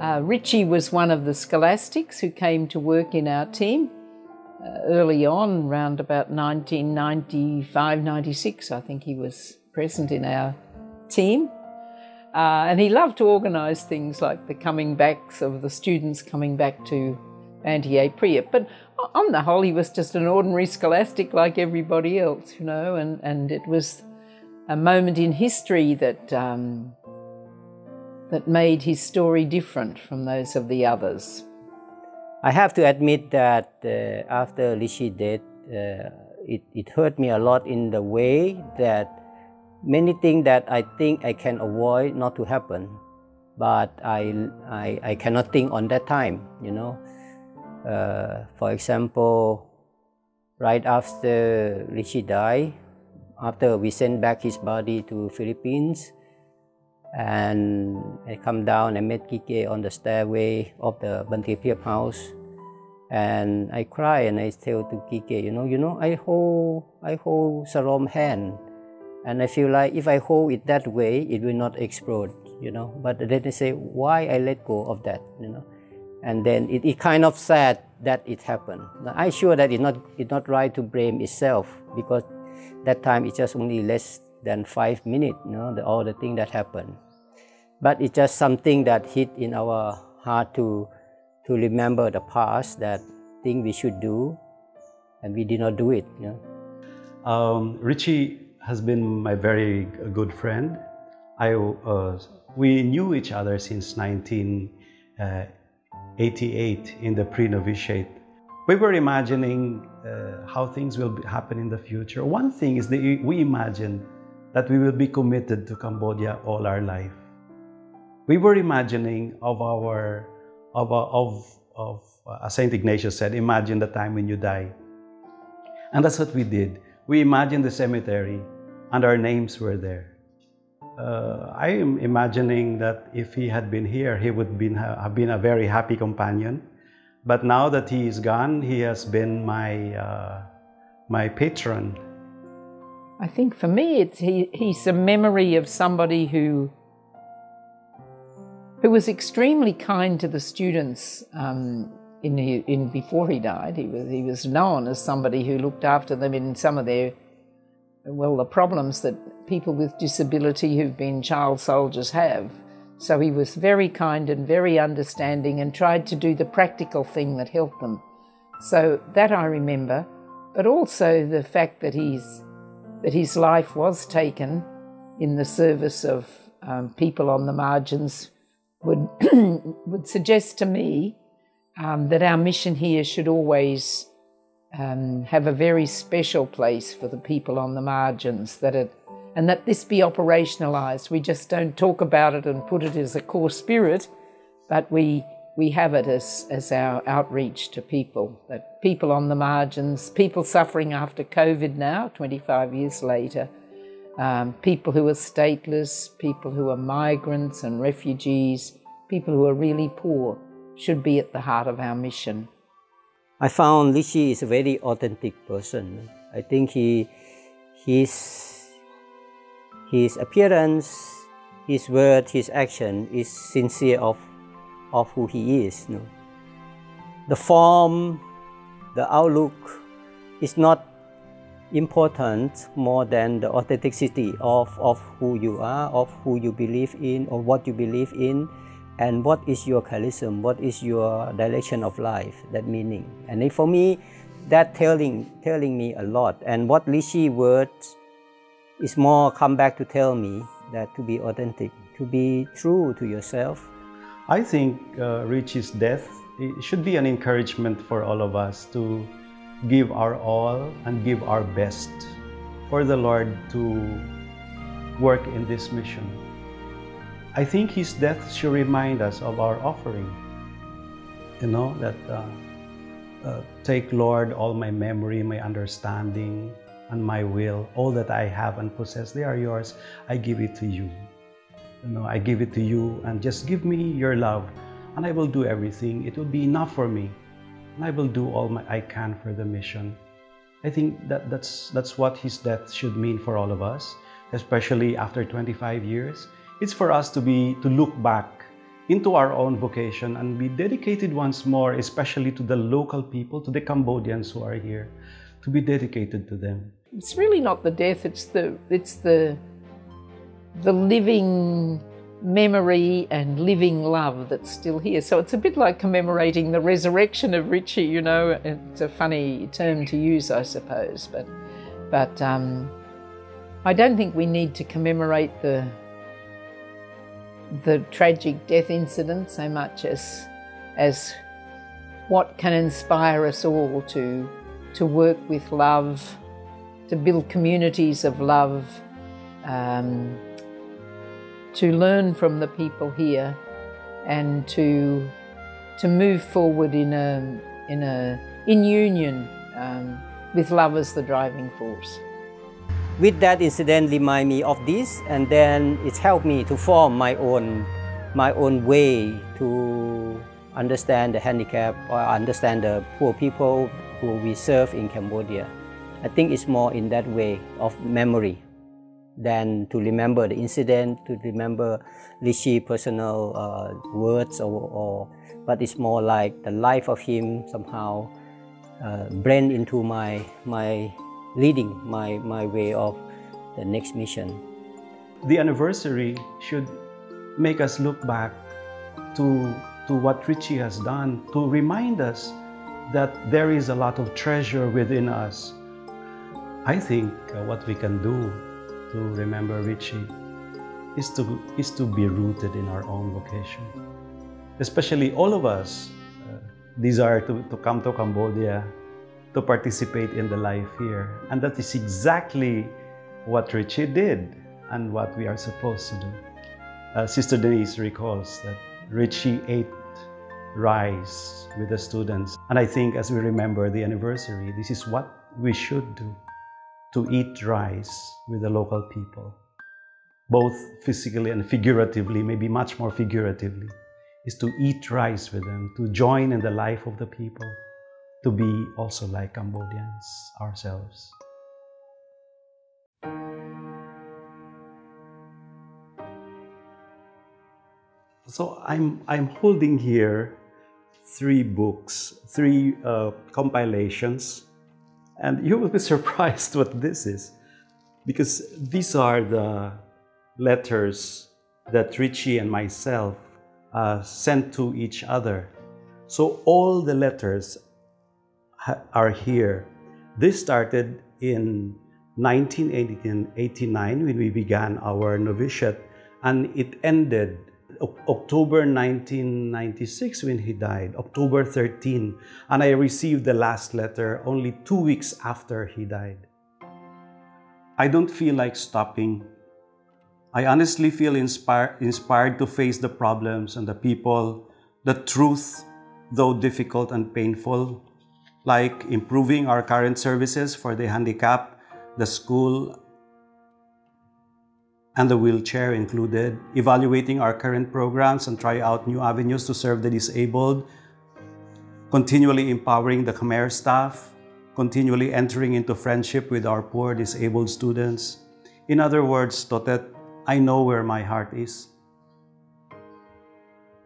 Uh, Richie was one of the scholastics who came to work in our team uh, early on, around about 1995 96. I think he was present in our team. Uh, and he loved to organise things like the coming backs of the students coming back to Banteay Prieb. But on the whole, he was just an ordinary scholastic like everybody else, you know, and, and it was a moment in history that um, that made his story different from those of the others? I have to admit that uh, after Lishi death, uh, it, it hurt me a lot in the way that many things that I think I can avoid not to happen, but I, I, I cannot think on that time, you know. Uh, for example, right after Lishi died, after we sent back his body to Philippines, and I come down and met Kike on the stairway of the Banteay Prieb house and I cry and I tell to Kike, you know, you know, I hold I hold Sarom hand and I feel like if I hold it that way it will not explode, you know. But then they say why I let go of that, you know. And then it, it kind of sad that it happened. I'm sure that it's not it's not right to blame itself because that time it's just only less than five minutes, you know, the, all the things that happened. But it's just something that hit in our heart to, to remember the past, that thing we should do, and we did not do it. You know? Um, Richie has been my very good friend. I, uh, we knew each other since 1988 in the pre-novitiate. We were imagining uh, how things will happen in the future. One thing is that we imagined that we will be committed to Cambodia all our life. We were imagining of our, of, of, of uh, as St. Ignatius said, imagine the time when you die. And that's what we did. We imagined the cemetery and our names were there. Uh, I am imagining that if he had been here, he would been, have been a very happy companion. But now that he is gone, he has been my, uh, my patron I think for me, it's he, he's a memory of somebody who who was extremely kind to the students. Um, in, in before he died, he was he was known as somebody who looked after them in some of their well the problems that people with disability who've been child soldiers have. So he was very kind and very understanding and tried to do the practical thing that helped them. So that I remember, but also the fact that he's that his life was taken in the service of um, people on the margins would, would suggest to me um, that our mission here should always um, have a very special place for the people on the margins, that it, and that this be operationalised. We just don't talk about it and put it as a core spirit, but we we have it as, as our outreach to people, that people on the margins, people suffering after COVID now, 25 years later, um, people who are stateless, people who are migrants and refugees, people who are really poor, should be at the heart of our mission. I found Lishi is a very authentic person. I think he, his, his appearance, his word, his action is sincere of of who he is. You know. The form, the outlook is not important more than the authenticity of, of who you are, of who you believe in, or what you believe in, and what is your charism, what is your direction of life, that meaning. And for me, that telling, telling me a lot. And what Lishi words is more come back to tell me that to be authentic, to be true to yourself, I think uh, Richie's death should be an encouragement for all of us to give our all and give our best for the Lord to work in this mission. I think his death should remind us of our offering. You know, that uh, uh, take, Lord, all my memory, my understanding, and my will, all that I have and possess, they are yours. I give it to you you know, I give it to you and just give me your love and I will do everything. It will be enough for me. and I will do all my, I can for the mission. I think that that's, that's what his death should mean for all of us, especially after 25 years. It's for us to be to look back into our own vocation and be dedicated once more, especially to the local people, to the Cambodians who are here, to be dedicated to them. It's really not the death, it's the it's the the living memory and living love that's still here. So it's a bit like commemorating the resurrection of Richie, you know. It's a funny term to use, I suppose, but but um, I don't think we need to commemorate the the tragic death incident so much as as what can inspire us all to to work with love, to build communities of love. Um, to learn from the people here and to to move forward in a in a in union um, with love as the driving force. With that incident remind me of this and then it helped me to form my own my own way to understand the handicap or understand the poor people who we serve in Cambodia. I think it's more in that way of memory than to remember the incident, to remember Rishi personal uh, words, or, or, but it's more like the life of him somehow uh, blend into my my leading, my my way of the next mission. The anniversary should make us look back to to what Richie has done to remind us that there is a lot of treasure within us. I think uh, what we can do to remember Richie is to, is to be rooted in our own vocation. Especially all of us uh, desire to, to come to Cambodia to participate in the life here. And that is exactly what Richie did and what we are supposed to do. Uh, Sister Denise recalls that Richie ate rice with the students. And I think as we remember the anniversary, this is what we should do to eat rice with the local people, both physically and figuratively, maybe much more figuratively, is to eat rice with them, to join in the life of the people, to be also like Cambodians ourselves. So I'm, I'm holding here three books, three uh, compilations and you will be surprised what this is, because these are the letters that Richie and myself uh, sent to each other. So all the letters are here. This started in 1989 when we began our novitiate, and it ended October 1996 when he died, October 13, and I received the last letter only two weeks after he died. I don't feel like stopping. I honestly feel inspired, inspired to face the problems and the people, the truth, though difficult and painful, like improving our current services for the handicapped, the school, and the wheelchair included, evaluating our current programs and try out new avenues to serve the disabled, continually empowering the Khmer staff, continually entering into friendship with our poor disabled students. In other words, Totet, I know where my heart is.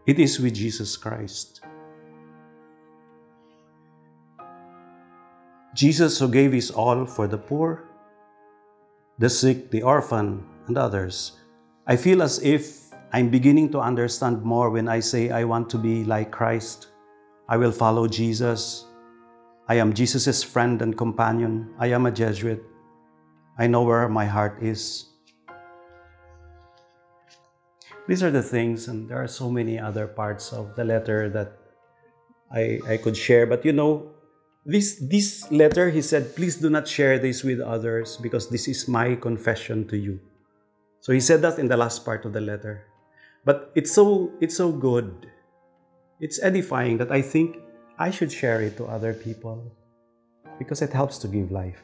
It is with Jesus Christ. Jesus who gave his all for the poor, the sick, the orphan, and others. I feel as if I'm beginning to understand more when I say I want to be like Christ. I will follow Jesus. I am Jesus' friend and companion. I am a Jesuit. I know where my heart is. These are the things, and there are so many other parts of the letter that I, I could share. But you know, this, this letter, he said, please do not share this with others because this is my confession to you. So he said that in the last part of the letter. But it's so it's so good. It's edifying that I think I should share it to other people because it helps to give life.